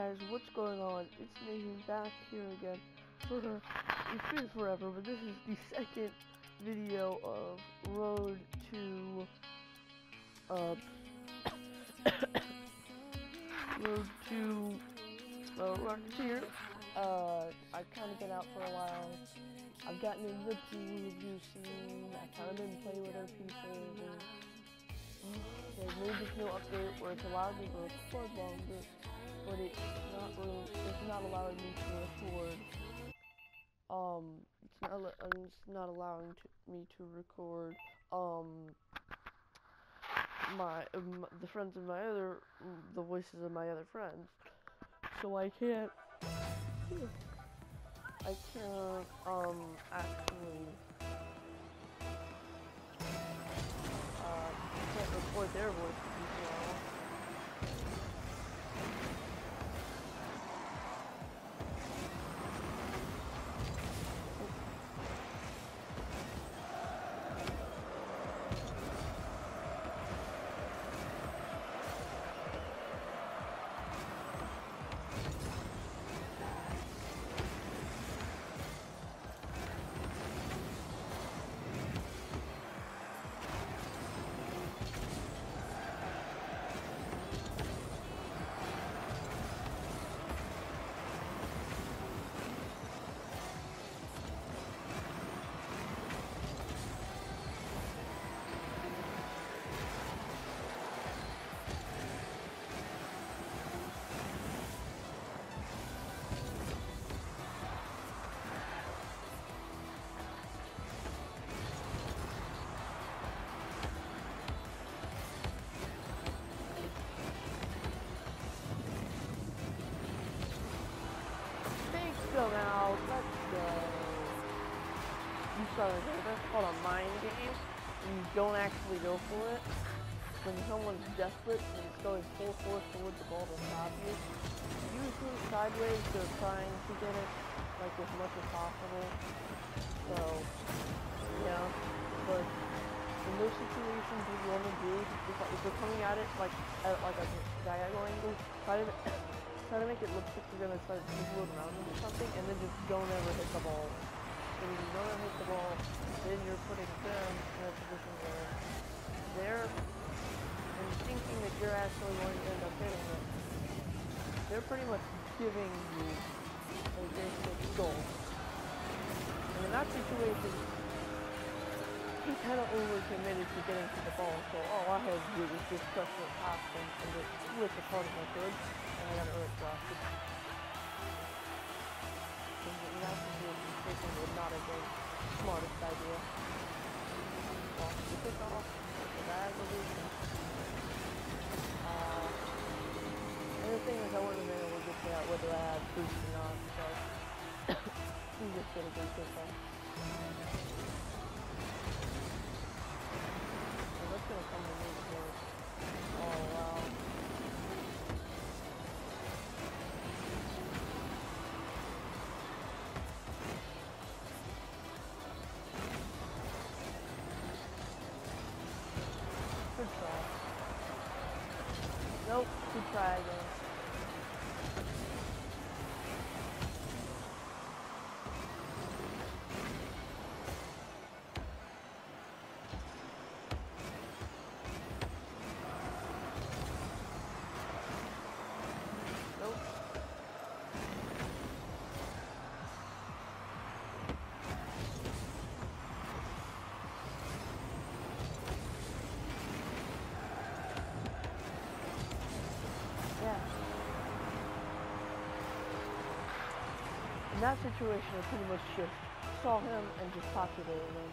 guys, what's going on? It's Nathan back here again. It's been forever, but this is the second video of Road to uh Road to uh, Rocketeer. Uh, I've kind of been out for a while. I've gotten into the pool review scene. I've kind of been playing with other people. And, They've made this update where it's allowed me to record longer, but it's not really, it's not allowing me to record. Um, it's not, it's not allowing to, me to record. Um, my um, the friends of my other, the voices of my other friends. So I can't. I can't um actually record their voices You that's called a mind game. You don't actually go for it. When someone's desperate and it's going full force towards the ball to stop you, You usually sideways they're trying to get it like as much as possible. So, yeah. But in those situations, what you want to do is if they're coming at it like at like a diagonal angle, try to try to make it look like you're gonna dribble it around or something, and then just don't ever hit the ball. When you don't hit the ball, then you're putting them in a position where they're and thinking that you're actually going to end up hitting them. They're pretty much giving you a basic goal. And in that situation, he kind of overcommitted to getting to the ball, so all I had to do was just press the top and, and just switch as hard as I could and I got it really blasted. Would not have been the smartest idea. The kickoff, the release. Uh, and the thing is, I have been able to out whether I had boost or not, so we just a good kickoff. So that's gonna come to me In that situation, I pretty much just saw him and just to him.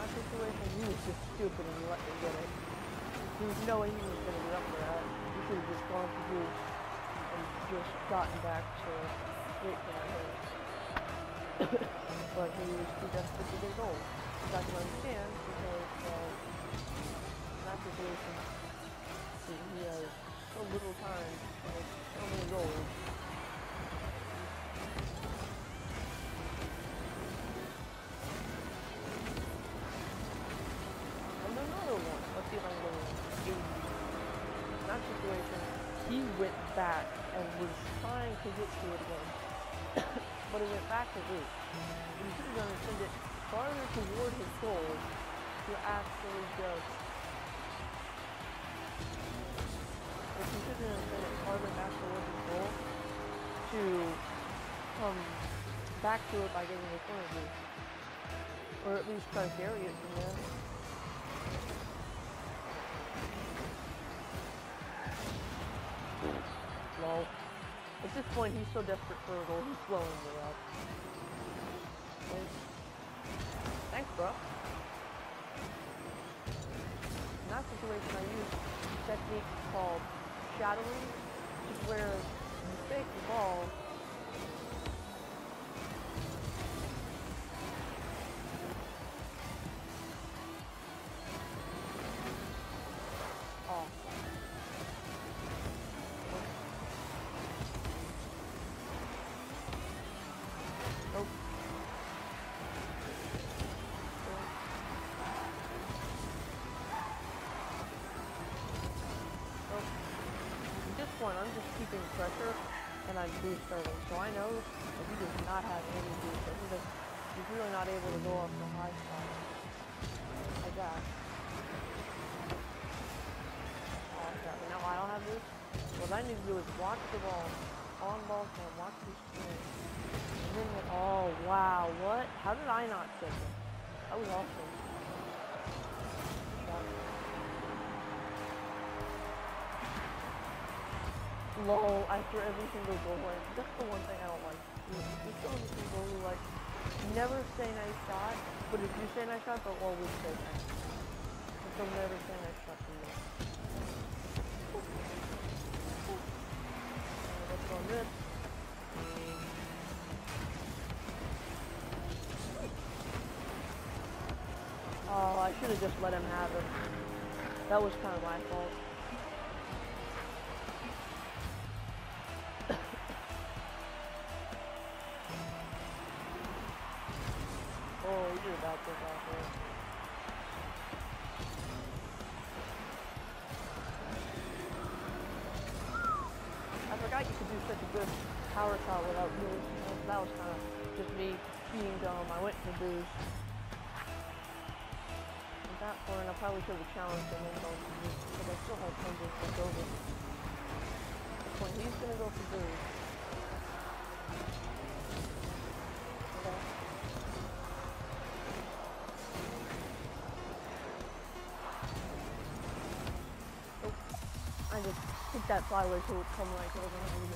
That situation, he was just stupid and let me get it. There was no way he was going to get up for that. He should have just gone to do and just gotten back to straight head but he was too desperate to get old, which got to understand because uh, that situation, he has so little time and so many goals. And another one, let's see if I can go in that situation, he went back and was trying to get to it again but he went back to loop. He should have done is send it farther toward his goal to actually go. if he should have it farther back toward his goal to come back to it by getting the corner boost. Or at least try to carry it from there. Lol. At this point, he's so desperate for a goal, he's slowing me up. Thanks, bro. In that situation, I use a technique called shadowing, which is where you fake the ball pressure and I'm boost starting. So I know that he does not have any boost. He does, he's really not able to go up the high spot. Like that. Oh, crap. Now I don't have boost. What I need to do is watch the ball. On ball cam, watch the screen. And then, oh, wow, what? How did I not check it? That was awesome. Lol after every single goal line. That's the one thing I don't like. You still have people who like never say nice shot, but if you say nice shot, they'll always say nice. But they'll never say nice shot to you. Let's go this. Oh, I should have just let him have it. That was kind of my fault. Him and for boost because I still have over. At point, he's gonna go for boost. that flower so it would come like over and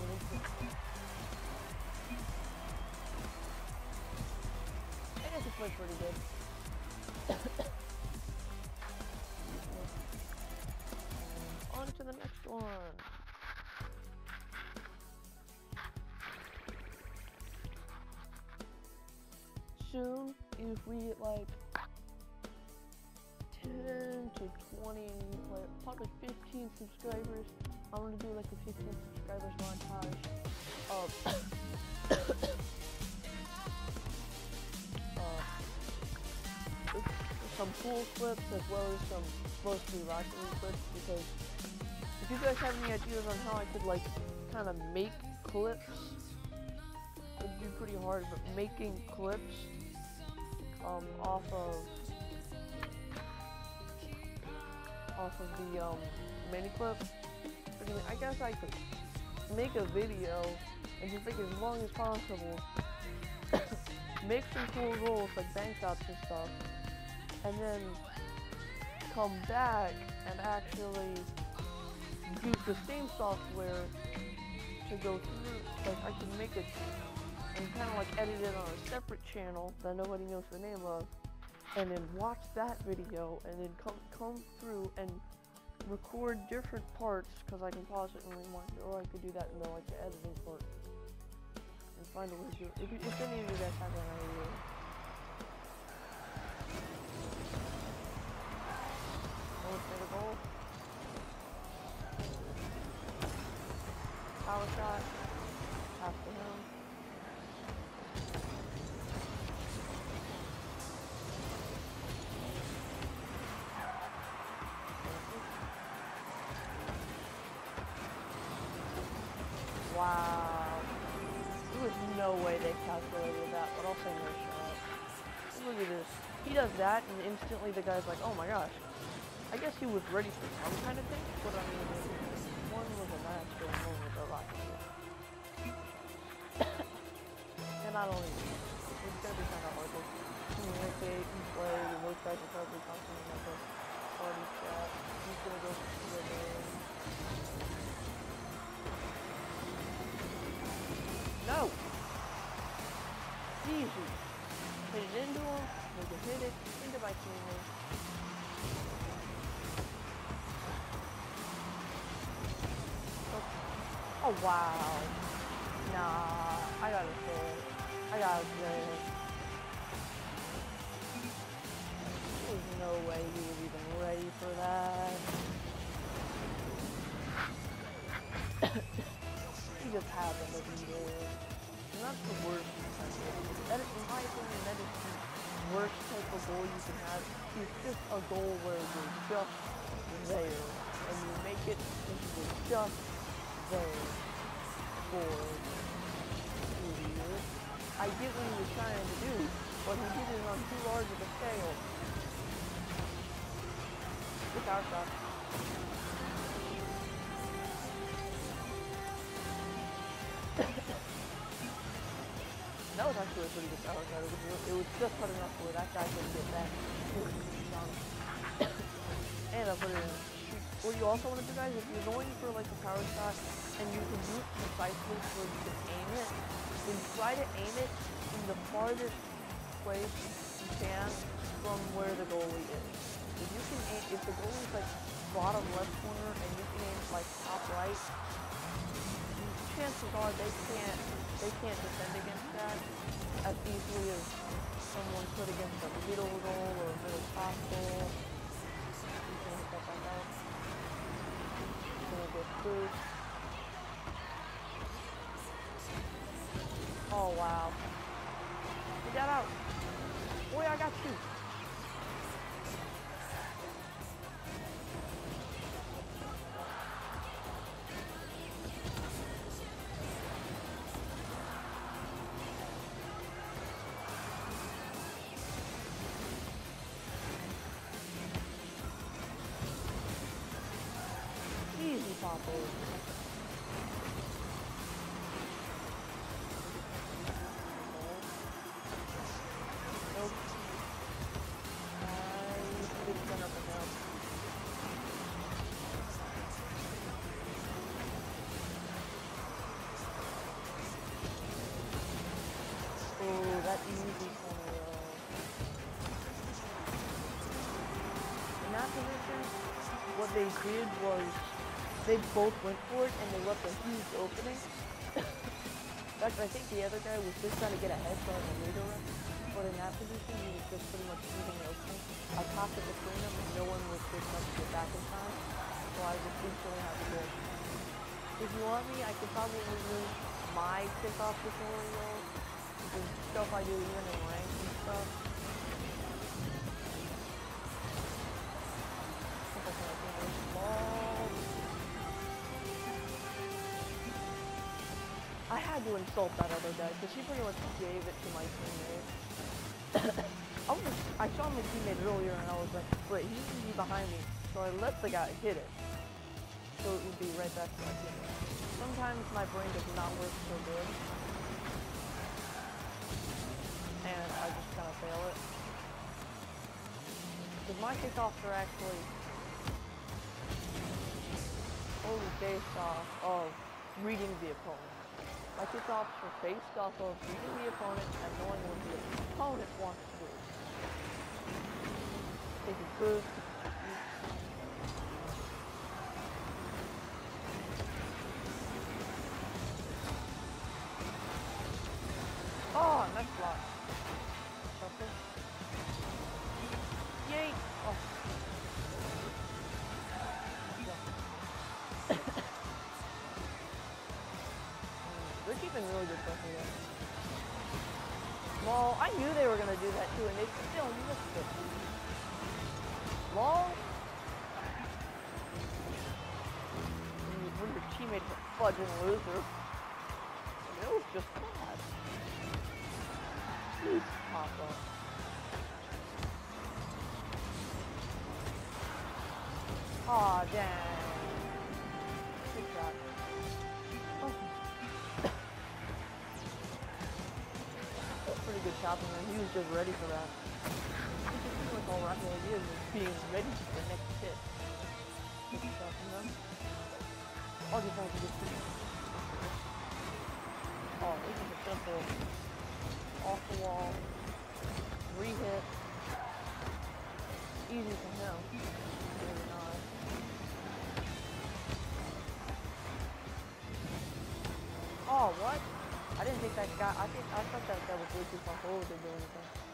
I guess it plays pretty good. One. Soon, if we get like 10 to 20, probably 15 subscribers, I'm gonna do like a 15 subscribers montage of uh, some cool clips as well as some mostly Rocket clips because if you guys have any ideas on how I could like kind of make clips, it'd be pretty hard, but making clips um, off of off of the um, mini clip I guess I could make a video and just make it as long as possible. make some cool rules like bank shots and stuff. And then come back and actually use the same software to go through. Like I can make it and kind of like edit it on a separate channel that nobody knows the name of. And then watch that video and then come come through and record different parts because I can pause it and rewind it, or I could do that in the like the editing part and find a way to do it. If, if any of you guys have an no way they calculated that, but I'll say no shot. Look at this. He does that, and instantly the guy's like, oh my gosh. I guess he was ready for some kind of thing, but I mean, one was a master and one was a rocket and not only it's gonna be kind of hard to communicate and play, and those guys are probably talking about the party chat. He's gonna go swimming. No! It into. Oh, oh wow. Nah, I gotta say it. I gotta say it. There's no way he was even ready for that. he just happened to be there. And that's the worst. That is, my opinion, that is worst type of goal you can have. It's just a goal where you're just there. And you make it and you're just there for idiot. I get what he was trying to do, but he did it on too large of a scale. It's our. Actually a pretty good power. It was, it was just put enough where that guy couldn't get that. and I put it in. What you also want to do, guys, if you're going for like a power shot and you can do it precisely so you can aim it, then try to aim it in the farthest place you can from where the goalie is. If you can aim, if the goalie's like bottom left corner and you can aim like top right, chances are they can't they can't defend against that as easily as someone could against a middle goal or a middle top goal. You can hit that back out. Gonna get boost. Oh wow. Get out. Boy, I got you. What they did was they both went for it and they left a huge opening. in fact, I think the other guy was just trying to get so I could redirect. But in that position, he was just pretty much leaving it open. I popped it between them and no one was good enough to get back in time. So I just instantly had to go. If you want me, I could probably use my kickoff tutorial. The stuff I do even in ranks and stuff. Had to insult that other guy because she pretty much gave it to my teammate. I was I saw my teammate earlier and I was like, wait, he's be behind me. So I let the guy hit it. So it would be right back to my teammate. Sometimes my brain does not work so good. And I just kind of fail it. Because my kickoffs are actually only based off of reading the opponent. My kickoffs are based off of reading the opponent and knowing what the opponent wants to do. Take a Teammate's a fudging loser. just God. Please pop. Aw, dang. Good shot. Oh. Pretty good chopping, and he was just ready for that. This is pretty much all Rocky is, is being ready for the next hit. Shot from. Oh, this is a simple off the wall, re-hit, easy for him. Not. Oh, what? I didn't think that guy, I think, I thought that guy was way too far forward to do anything.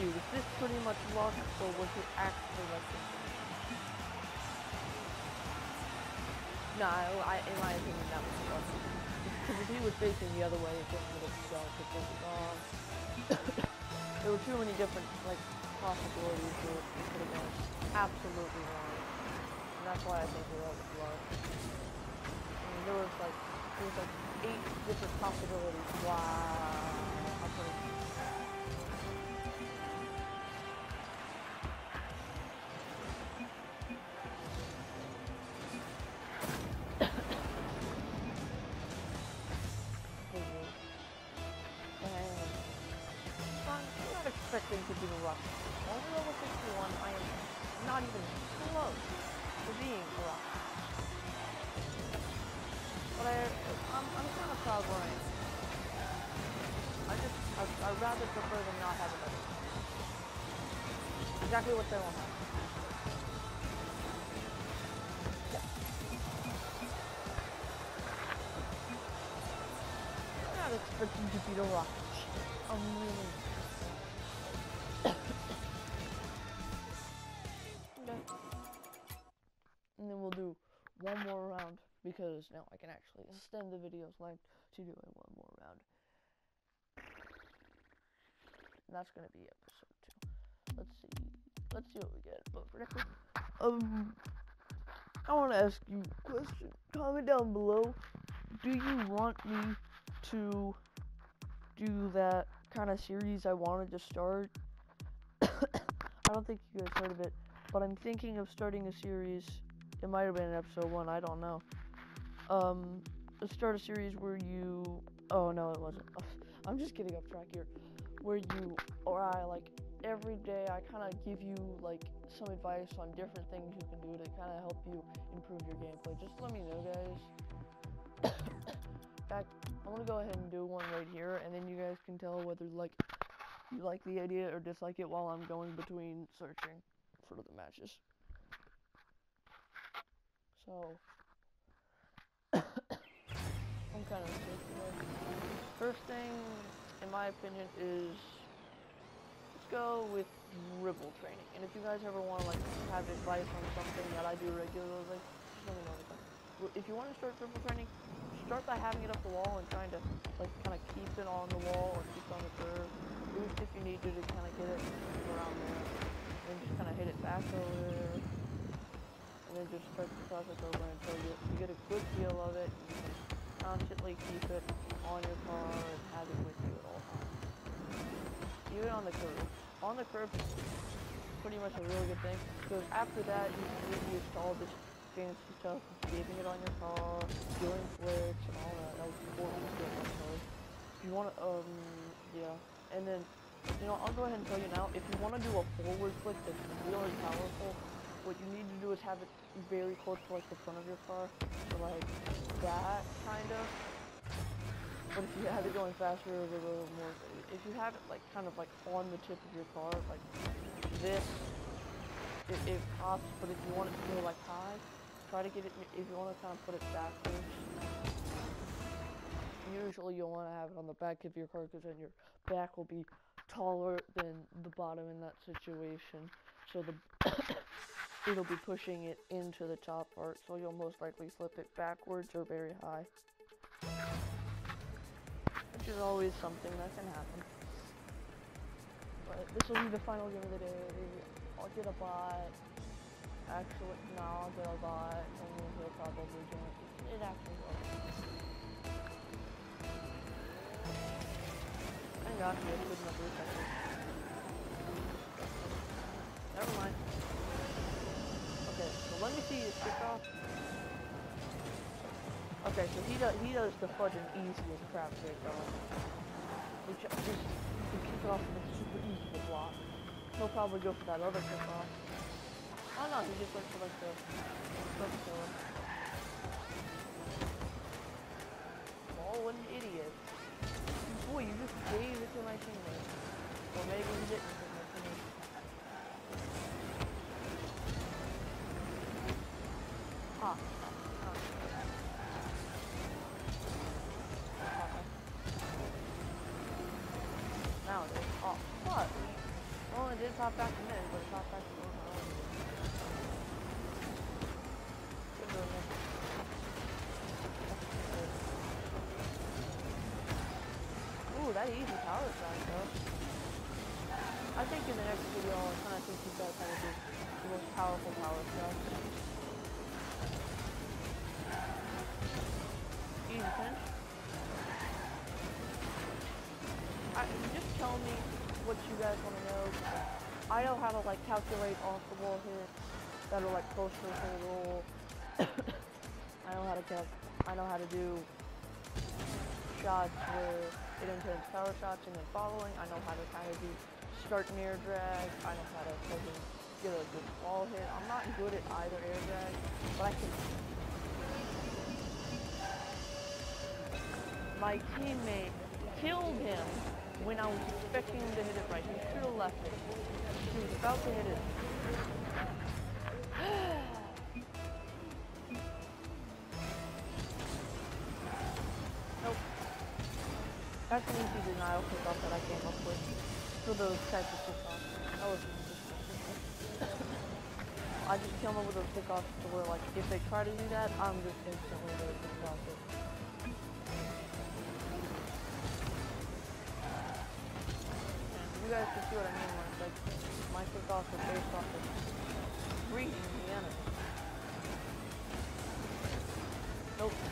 See, was this pretty much luck, or was it this? No, I, in my opinion, that was luck. Because if he was facing the other way, it wouldn't have gone completely wrong. there were too many different, like, possibilities that it could have gone absolutely wrong. And that's why I think it was luck. I mean, there was like, there was like eight different possibilities. Wow. Expecting to do a rock. Only level 61, I am not even close to being a rock. But I, I'm, I'm kind of proud where I am. I just, I, I'd rather prefer than not have another. Exactly what they want to have. I'm not expecting to beat a rock. I'm really because now I can actually extend the video's length to doing one more round. And that's gonna be episode two. Let's see. Let's see what we get. But for now, um, I want to ask you a question. Comment down below. Do you want me to do that kind of series I wanted to start? I don't think you guys heard of it, but I'm thinking of starting a series it might have been episode one. I don't know. Um, start a series where you. Oh no, it wasn't. I'm just getting off track here. Where you or I like every day I kind of give you like some advice on different things you can do to kind of help you improve your gameplay. Just let me know, guys. In fact, I'm gonna go ahead and do one right here, and then you guys can tell whether like you like the idea or dislike it while I'm going between searching for the matches. So, I'm kind of. First thing, in my opinion, is let's go with dribble training. And if you guys ever want to like have advice on something that I do regularly, just let me know. If you want to start dribble training, start by having it up the wall and trying to like kind of keep it on the wall or keep it on the curve. If you need to to kind of get it around there. And just kind of hit it back over there and then just start the process over until you, you get a good feel of it. Constantly keep it on your car and have it with you at all times. Even on the curve. On the curve is pretty much a really good thing because after that you can really install this fancy stuff, keeping it on your car, doing flicks and all that. That was important to get on cars. You want to, um, yeah. And then, you know, I'll go ahead and tell you now, if you want to do a forward flick that's really powerful, what you need to do is have it very close to like the front of your car, like that kind of. But if you have it going faster, a little more. If you have it like kind of like on the tip of your car, like this, it, it pops. But if you want it to go like high, try to get it. If you want to kind of put it backwards, usually you'll want to have it on the back of your car because then your back will be taller than the bottom in that situation. So the it'll be pushing it into the top part, so you'll most likely flip it backwards or very high. Which is always something that can happen. But this will be the final game of the day. I'll get a bot. Actually, no, I'll get a bot, and he'll probably join. It, it actually will. He has good. Never mind. Let me see his kickoff. Okay, so he does he does the fudging easy as crap kickoff. Which just the kickoff is super easy to block. He'll probably go for that other kickoff. Oh no, he just went for like the killer. Oh, what an idiot. Boy, you just gave it to my teammate. Or maybe you didn't Now what? Well, it did back but back it. Ooh, that easy power shot, though. I think in the next video, I'll kind of teach you guys how to do the most powerful power shot. I, just tell me what you guys want to know. I know how to like calculate off the wall hits that are like closer to the roll. I know how to cal- I know how to do shots where it intends power shots and then following. I know how to kind of do start and air drag. I know how to get a good ball hit. I'm not good at either air drag, but I can. My teammate killed him when I was expecting him to hit it right. He should have left it. He was about to hit it. nope. That's an easy denial kickoff that I came up with for those types of kickoffs. That was I just came up with those kickoffs to where like if they try to do that, I'm just instantly going to off it. Guys can see what I mean when it's like my kickoffs are based off of enemy. Nope. Nope.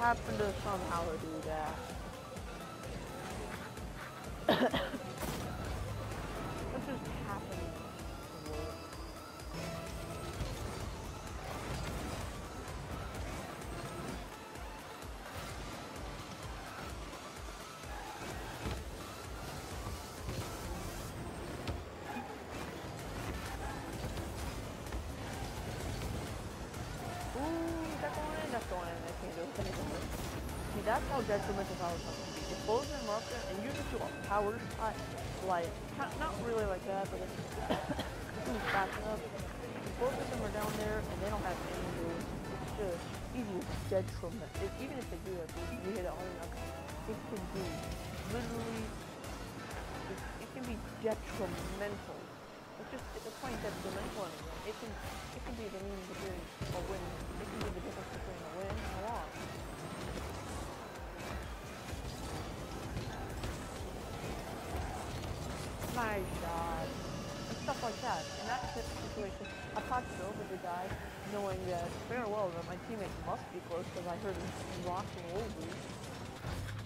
Happened to somehow do. That power shot, like, not, really like that, but it's enough. If both of them are down there and they don't have any moves, it's just easy detriment. It, even if they do have moves, you hit it hard enough, it can be literally, it, it can be detrimental. It's just it's quite detrimental anyway. It can it can be the means between a win. It can be the difference between My God. And stuff like that. In that situation, I popped over the guy, knowing that fair well that my teammate must be close because I heard him rocking over.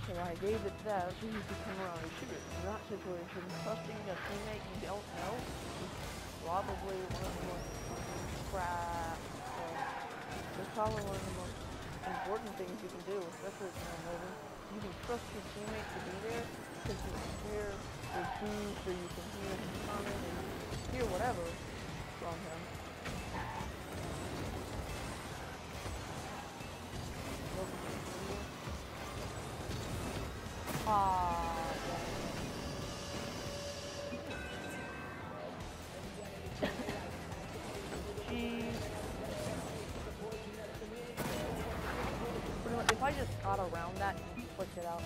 So I gave it that so he could come around and shoot it. In that situation, trusting a teammate you don't know is probably one of the most crap. So it's probably one of the most important things you can do, especially if you're moving. You can trust your teammate to be there because you can hear or you can hear you can hear whatever from him. Ah. if I just got around that and flicked it out.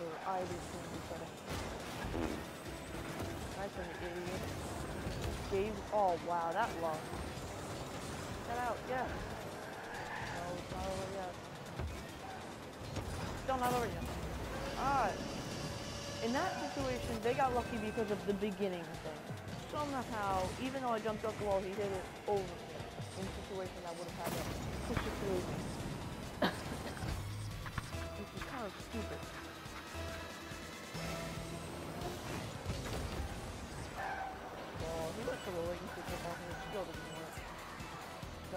That, waiting for either team to try to. Nice one, you idiot. Gave. Oh wow, that luck. Get out, yeah. Oh, oh, oh, no, it's not over yet. Still not over yet. Alright. In that situation, they got lucky because of the beginning thing. Somehow, even though I jumped up the wall, he hit it over me. In a situation that would have had to push it through me. Which is kind of stupid.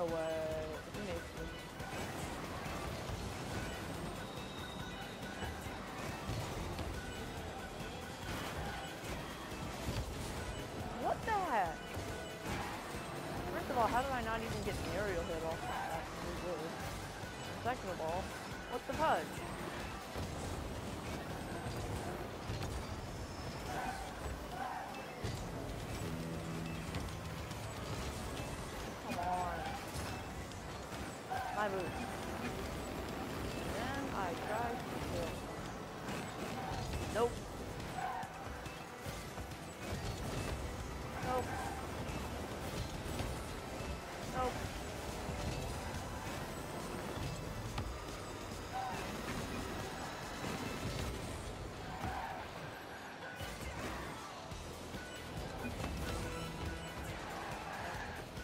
No way. He makes. What the heck? First of all, how did I not even get an aerial hit off that? Second of all, what the fudge? Then I try to kill. Nope. Nope. Nope.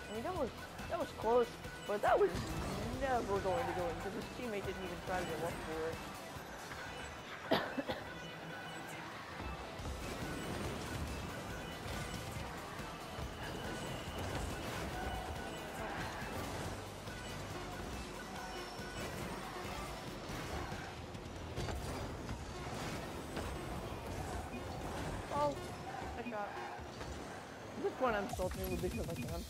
I mean, that was that was close, but that was never going to go in because his teammate didn't even try to go up for it. Oh, I shot. At this point, I'm still doing because I can.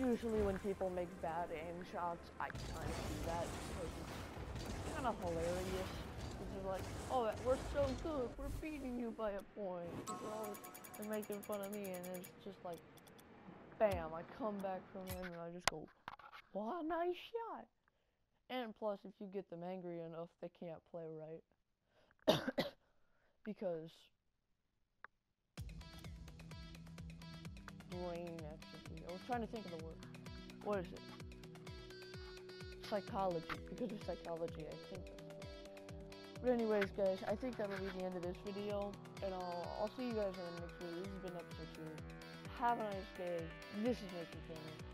Usually, when people make bad aim shots, I kind of do that because it's kind of hilarious. Because they're like, "Oh, we're so good, we're beating you by a point." They're always making fun of me, and it's just like, bam! I come back from them, and I just go, "What a nice shot!" And plus, if you get them angry enough, they can't play right. because brain. I was trying to think of the word. What is it? Psychology. Because of psychology, I think. But anyways, guys, I think that'll be the end of this video, and I'll, I'll see you guys in the next video. This has been episode 2. Have a nice day. This is Nathan Cameron.